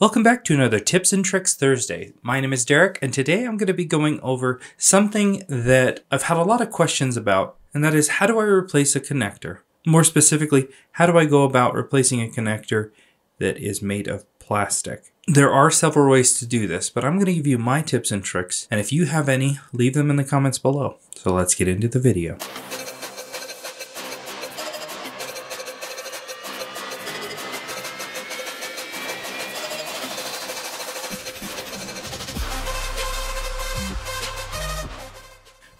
Welcome back to another Tips and Tricks Thursday. My name is Derek, and today I'm going to be going over something that I've had a lot of questions about, and that is how do I replace a connector? More specifically, how do I go about replacing a connector that is made of plastic? There are several ways to do this, but I'm going to give you my tips and tricks, and if you have any, leave them in the comments below. So let's get into the video.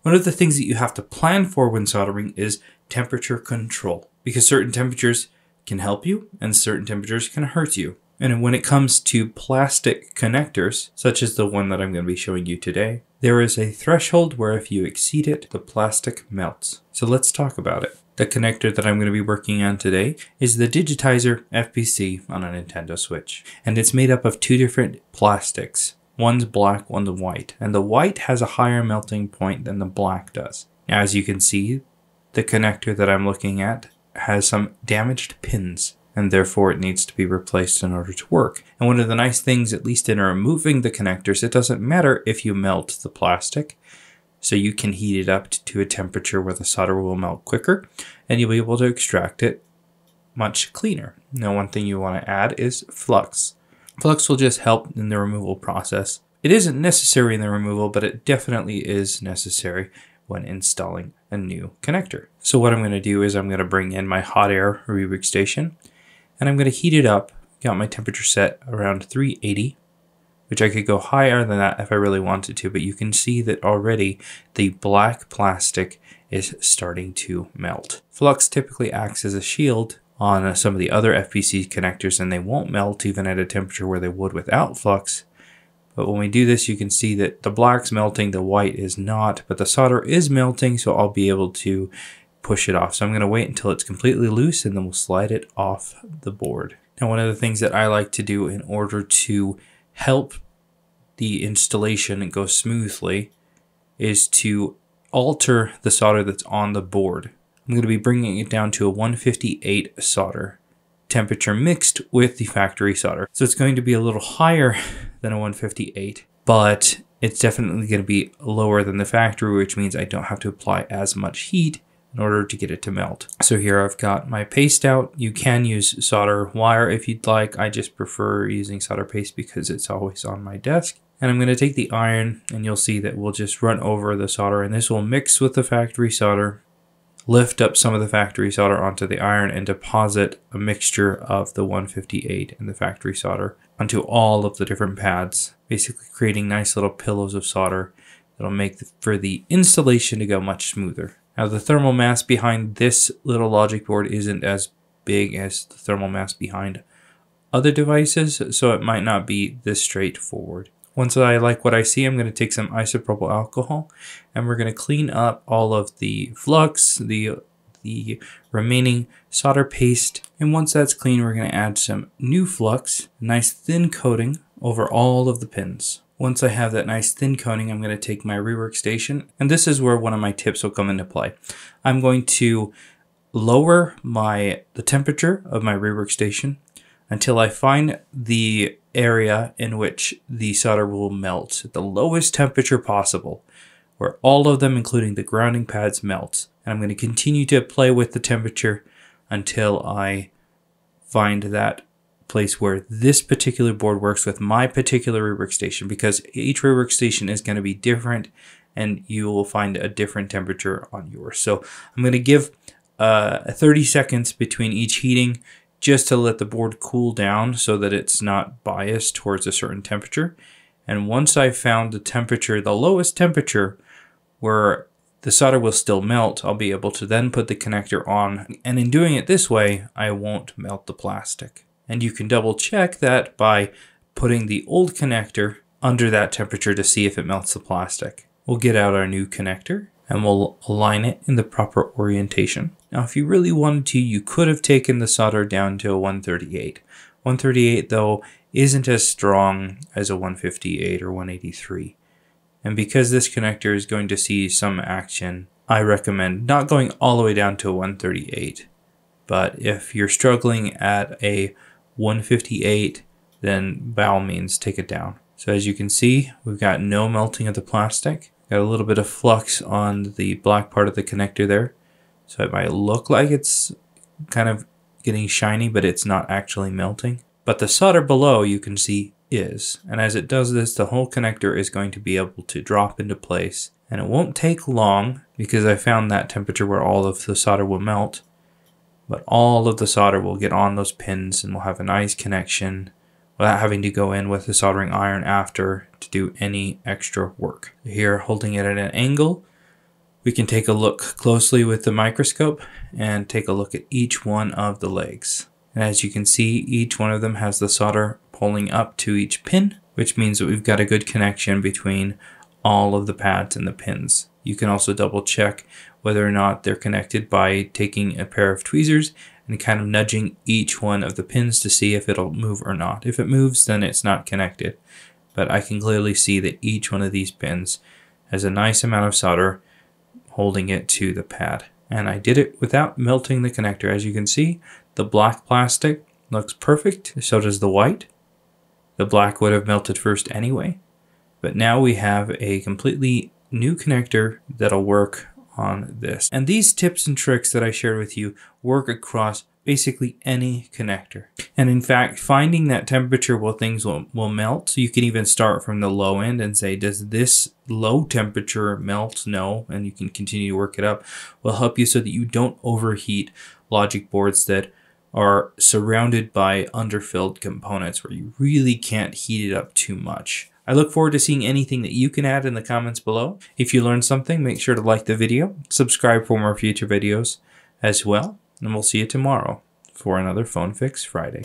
One of the things that you have to plan for when soldering is temperature control, because certain temperatures can help you and certain temperatures can hurt you. And when it comes to plastic connectors, such as the one that I'm going to be showing you today, there is a threshold where if you exceed it, the plastic melts. So let's talk about it. The connector that I'm going to be working on today is the Digitizer FPC on a Nintendo Switch. And it's made up of two different plastics. One's black, one's white, and the white has a higher melting point than the black does. As you can see, the connector that I'm looking at has some damaged pins, and therefore it needs to be replaced in order to work. And one of the nice things, at least in removing the connectors, it doesn't matter if you melt the plastic, so you can heat it up to a temperature where the solder will melt quicker, and you'll be able to extract it much cleaner. Now, one thing you want to add is flux. Flux will just help in the removal process. It isn't necessary in the removal, but it definitely is necessary when installing a new connector. So what I'm going to do is I'm going to bring in my hot air rework station and I'm going to heat it up. Got my temperature set around 380, which I could go higher than that if I really wanted to, but you can see that already the black plastic is starting to melt. Flux typically acts as a shield on uh, some of the other FPC connectors and they won't melt even at a temperature where they would without flux. But when we do this, you can see that the black's melting, the white is not, but the solder is melting, so I'll be able to push it off. So I'm going to wait until it's completely loose and then we'll slide it off the board. Now, one of the things that I like to do in order to help the installation go smoothly is to alter the solder that's on the board. I'm going to be bringing it down to a 158 solder temperature mixed with the factory solder. So it's going to be a little higher than a 158, but it's definitely going to be lower than the factory, which means I don't have to apply as much heat in order to get it to melt. So here I've got my paste out. You can use solder wire if you'd like. I just prefer using solder paste because it's always on my desk. And I'm going to take the iron and you'll see that we'll just run over the solder and this will mix with the factory solder lift up some of the factory solder onto the iron and deposit a mixture of the 158 and the factory solder onto all of the different pads, basically creating nice little pillows of solder that'll make for the installation to go much smoother. Now the thermal mass behind this little logic board isn't as big as the thermal mass behind other devices, so it might not be this straightforward. Once I like what I see, I'm going to take some isopropyl alcohol and we're going to clean up all of the flux, the, the remaining solder paste. And once that's clean, we're going to add some new flux, nice thin coating over all of the pins. Once I have that nice thin coating, I'm going to take my rework station, and this is where one of my tips will come into play. I'm going to lower my the temperature of my rework station until I find the area in which the solder will melt at the lowest temperature possible, where all of them, including the grounding pads, melt. And I'm going to continue to play with the temperature until I find that place where this particular board works with my particular rework station because each rework station is going to be different and you will find a different temperature on yours. So I'm going to give uh, 30 seconds between each heating just to let the board cool down so that it's not biased towards a certain temperature. And once I've found the temperature, the lowest temperature where the solder will still melt, I'll be able to then put the connector on. And in doing it this way, I won't melt the plastic. And you can double check that by putting the old connector under that temperature to see if it melts the plastic. We'll get out our new connector and we'll align it in the proper orientation. Now, if you really wanted to, you could have taken the solder down to a 138. 138, though, isn't as strong as a 158 or 183. And because this connector is going to see some action, I recommend not going all the way down to a 138. But if you're struggling at a 158 then by all means take it down. So as you can see, we've got no melting of the plastic. Got a little bit of flux on the black part of the connector there. So it might look like it's kind of getting shiny, but it's not actually melting. But the solder below you can see is. And as it does this, the whole connector is going to be able to drop into place. And it won't take long because I found that temperature where all of the solder will melt. But all of the solder will get on those pins and we'll have a nice connection without having to go in with the soldering iron after to do any extra work. Here, holding it at an angle, we can take a look closely with the microscope and take a look at each one of the legs. And as you can see, each one of them has the solder pulling up to each pin, which means that we've got a good connection between all of the pads and the pins. You can also double check whether or not they're connected by taking a pair of tweezers and kind of nudging each one of the pins to see if it'll move or not. If it moves, then it's not connected. But I can clearly see that each one of these pins has a nice amount of solder holding it to the pad. And I did it without melting the connector. As you can see, the black plastic looks perfect. So does the white. The black would have melted first anyway. But now we have a completely new connector that'll work on this. And these tips and tricks that I shared with you work across basically any connector. And in fact, finding that temperature where things will, will melt, so you can even start from the low end and say, does this low temperature melt? No, and you can continue to work it up, will help you so that you don't overheat logic boards that are surrounded by underfilled components where you really can't heat it up too much. I look forward to seeing anything that you can add in the comments below. If you learned something, make sure to like the video, subscribe for more future videos as well, and we'll see you tomorrow for another Phone Fix Friday.